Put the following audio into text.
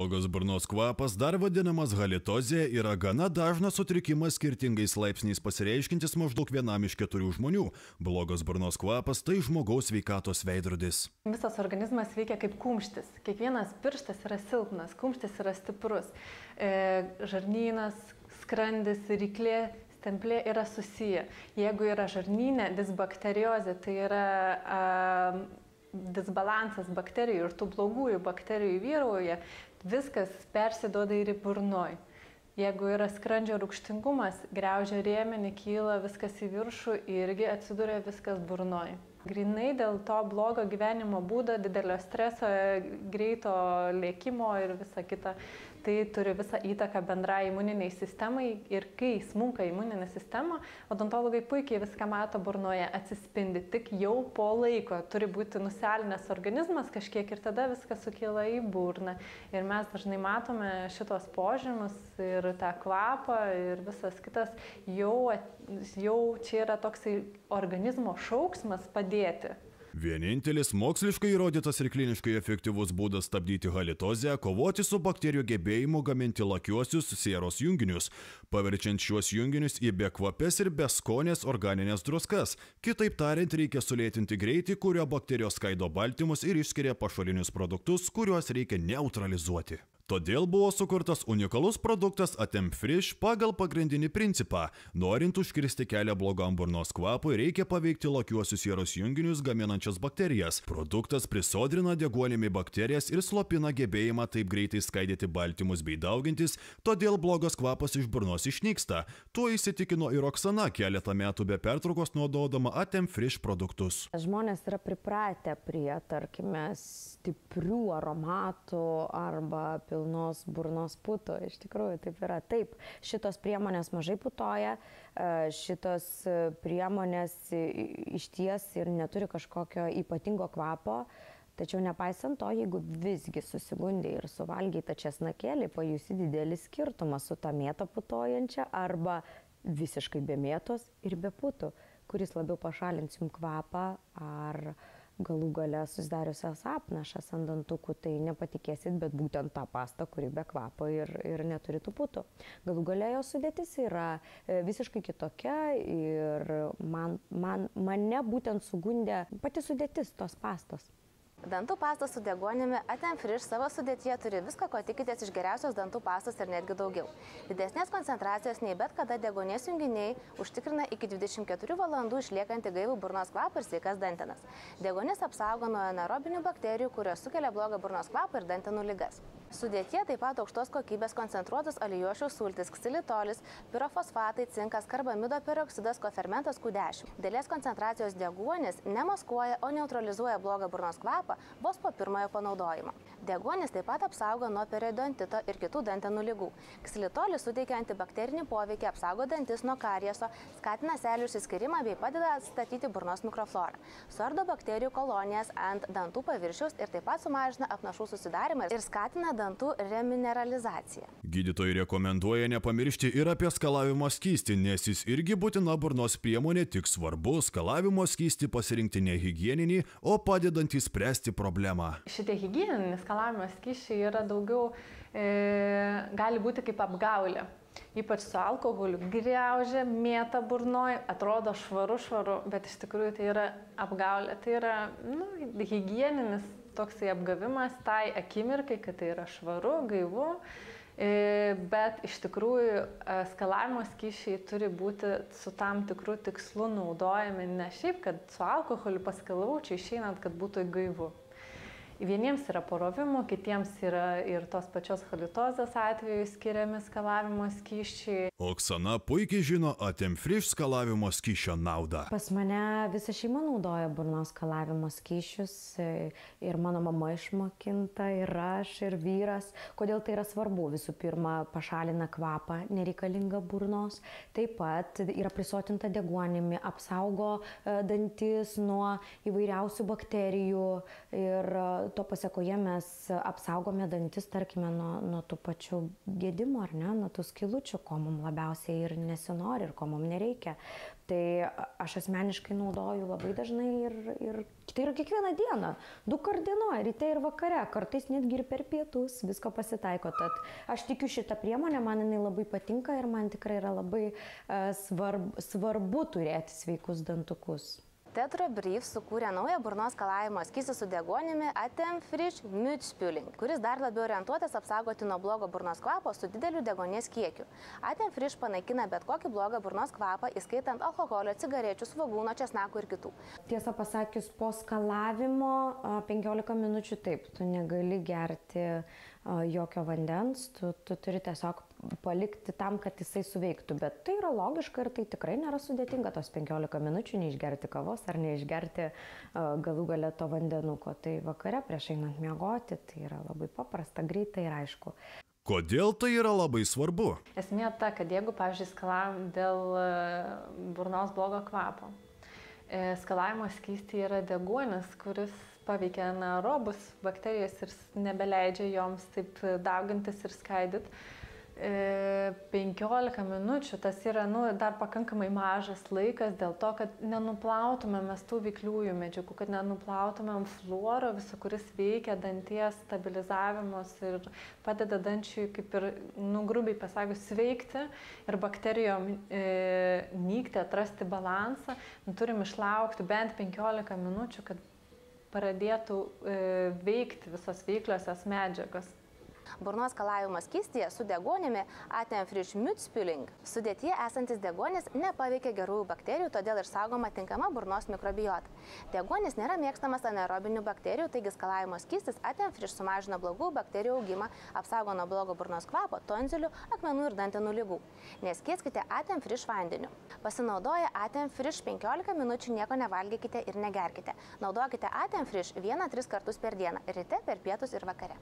Blogas burnos kvapas, dar vadinamas halitozė, yra gana dažnas sutrikimas skirtingais laipsniais pasireiškintis maždaug vienam iš keturių žmonių. Blogas burnos kvapas tai žmogaus veikatos veidrodis. Visas organizmas veikia kaip kumštis. Kiekvienas pirštas yra silpnas, kumštis yra stiprus. E, žarnynas, skrandis, ryklė, stemplė yra susiję. Jeigu yra žarnynė, disbakteriozė, tai yra a, disbalansas bakterijų ir tų blogųjų bakterijų vyrauja, viskas persidoda ir į burnoj. Jeigu yra skrandžio rūkštingumas, greužia rėmenį, kyla viskas į viršų irgi atsiduria viskas burnoj. Grinai dėl to blogo gyvenimo būdo, didelio streso, greito lėkimo ir visa kita, tai turi visą įtaką bendrai imuniniai sistemai ir kai smunka imuninė sistema, odontologai puikiai viską mato burnoje, atsispindi tik jau po laiko, turi būti nuselinęs organizmas kažkiek ir tada viskas sukyla į burną. Ir mes dažnai matome šitos požymus ir tą kvapą ir visas kitas, jau, jau čia yra toksai organizmo šauksmas padėti. Vienintelis moksliškai įrodytas ir kliniškai efektyvus būdas stabdyti halitozę - kovoti su bakterijų gebėjimu gaminti lakiuosius sieros junginius, paverčiant šiuos junginius į bekvapes ir beskonės organinės druskas. Kitaip tariant, reikia sulėtinti greitį, kurio bakterijos skaido baltymus ir išskiria pašalinius produktus, kuriuos reikia neutralizuoti. Todėl buvo sukurtas unikalus produktas Atemfrish pagal pagrindinį principą. Norint užkirsti kelią blogam burnos kvapui, reikia paveikti lakiuosius sieros junginius gaminančias bakterijas. Produktas prisodrina deguonimi bakterijas ir slopina gebėjimą taip greitai skaidyti baltymus bei daugintis, todėl blogas kvapas iš burnos išnyksta. Tuo įsitikino ir Oksana keletą metų be pertraukos naudodama Atemfrish produktus. Žmonės yra pripratę prie, tarkime, stiprių aromatų arba pilnų pilnos burnos putų. Iš tikrųjų, taip yra. Taip, šitos priemonės mažai putoja, e, šitos e, priemonės iš ties ir neturi kažkokio ypatingo kvapo. Tačiau nepaisant to, jeigu visgi susigundė ir suvalgiai tą česnakėlį, pajusi didelį skirtumą su tą mėtą putojančia arba visiškai be mėtos ir be putų, kuris labiau pašalins jums kvapą ar uh, galų gale susidariusias apnašas ant dantukų, tai nepatikėsit, bet būtent tą pastą, kuri be kvapo ir, ir neturi tų putų. Galų gale jos sudėtis yra e, visiškai kitokia ir man, man, mane būtent sugundė pati sudėtis tos pastos. Dantų pasta su degonimi Atemfriš savo sudėtyje turi viską, ko tikitės iš geriausios dantų pastos ir netgi daugiau. Didesnės koncentracijos nei bet kada degonės junginiai užtikrina iki 24 valandų išliekantį gaivų burnos kvapą ir sveikas dantenas. Degonės apsaugo nuo anaerobinių bakterijų, kurios sukelia blogą burnos kvapą ir dantenų lygas. Sudėtie taip pat aukštos kokybės koncentruotos alijošių sultis, ksilitolis, pirofosfatai, cinkas, karbamido peroksidas, kofermentas Q10. Dėlės koncentracijos deguonis nemaskuoja, o neutralizuoja blogą burnos kvapą vos po pirmojo panaudojimo. Deguonis taip pat apsaugo nuo periodontito ir kitų dantenų lygų. Ksilitolis suteikia antibakterinį poveikį, apsaugo dantis nuo karieso, skatina selių išsiskirimą bei padeda atstatyti burnos mikroflorą. Suardo bakterijų kolonijas ant dantų paviršiaus ir taip pat sumažina apnašų susidarimą ir skatina dantų remineralizaciją. Gydytojai rekomenduoja nepamiršti ir apie skalavimo skystį, nes jis irgi būtina burnos priemonė, tik svarbu skalavimo skystį pasirinkti ne hygieninį, o padedantį spręsti problemą. Šitie higieninis skalavimo skyšiai yra daugiau, e, gali būti kaip apgaulė. Ypač su alkoholiu. Greužia, mėta burnoje, atrodo švaru, švaru, bet iš tikrųjų tai yra apgaulė. Tai yra nu, hygieninis toksai apgavimas tai akimirkai, kad tai yra švaru, gaivu. E, bet iš tikrųjų e, skalavimo skyšiai turi būti su tam tikru tikslu naudojami, ne šiaip, kad su alkoholiu paskalau čia išeinant, kad būtų gaivu. Vieniems yra porovimų, kitiems yra ir tos pačios halitozės atveju skiriami skalavimo skyščiai. Oksana puikiai žino Atemfriš skalavimo skyšio naudą. Pas mane visa šeima naudoja burnos skalavimo skyšius ir mano mama išmokinta, ir aš, ir vyras. Kodėl tai yra svarbu? Visų pirma, pašalina kvapą nereikalingą burnos, taip pat yra prisotinta deguonimi, apsaugo e, dantis nuo įvairiausių bakterijų ir to pasiekoje mes apsaugome dantis, tarkime, nuo, nuo tų pačių gedimų ar ne, nuo tų skilučių, ko mums labiausiai ir nesinori ir ko mums nereikia. Tai aš asmeniškai naudoju labai dažnai ir, ir tai yra kiekvieną dieną, du kart dienoje, ryte ir vakare, kartais netgi ir per pietus, visko pasitaiko. Tad aš tikiu šitą priemonę, man jinai labai patinka ir man tikrai yra labai uh, svarb, svarbu turėti sveikus dantukus. Tetro Brief sukūrė naują burnos kalavimo skysį su degonimi Atem Frisch Mützspüling, kuris dar labiau orientuotas apsaugoti nuo blogo burnos kvapo su dideliu degonės kiekiu. Atem Frisch panaikina bet kokį blogą burnos kvapą, įskaitant alkoholio, cigarečių, svagūno, česnakų ir kitų. Tiesą pasakius, po skalavimo 15 minučių taip, tu negali gerti jokio vandens, tu, tu turi tiesiog palikti tam, kad jisai suveiktų. Bet tai yra logiška ir tai tikrai nėra sudėtinga tos 15 minučių neišgerti kavos ar neišgerti galų galę to vandenuko. Tai vakare prieš einant miegoti tai yra labai paprasta, greitai ir aišku. Kodėl tai yra labai svarbu? Esmė ta, kad jeigu, pavyzdžiui, skalam dėl burnos blogo kvapo, e, skalavimo skysti yra deguonis, kuris paveikia anaerobus bakterijas ir nebeleidžia joms taip daugintis ir skaidyti 15 minučių tas yra nu, dar pakankamai mažas laikas dėl to, kad nenuplautumėm mes tų veikliųjų medžiagų, kad nenuplautumėm fluoro viso, kuris veikia danties stabilizavimus ir padeda dančiui, kaip ir, nu, grubiai pasakius, sveikti ir bakterijom e, nykti, atrasti balansą. Nu, turim išlaukti bent 15 minučių, kad pradėtų e, veikti visos veikliosios medžiagos burnos skalavimo skystyje su degonimi Atemfriš Mützpüling. Sudėtyje esantis degonis nepaveikia gerųjų bakterijų, todėl išsaugoma tinkama burnos mikrobiota. Degonis nėra mėgstamas anaerobinių bakterijų, taigi skalavimo skystis Atemfriš sumažina blogų bakterijų augimą, apsaugo nuo blogo burnos kvapo, tonzilių, akmenų ir dantenų lygų. Neskieskite Atemfriš vandeniu. Pasinaudoję Atemfriš 15 minučių nieko nevalgykite ir negerkite. Naudokite Atemfriš 1-3 kartus per dieną - ryte, per pietus ir vakare.